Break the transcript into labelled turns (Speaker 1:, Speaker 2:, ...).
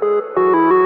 Speaker 1: Música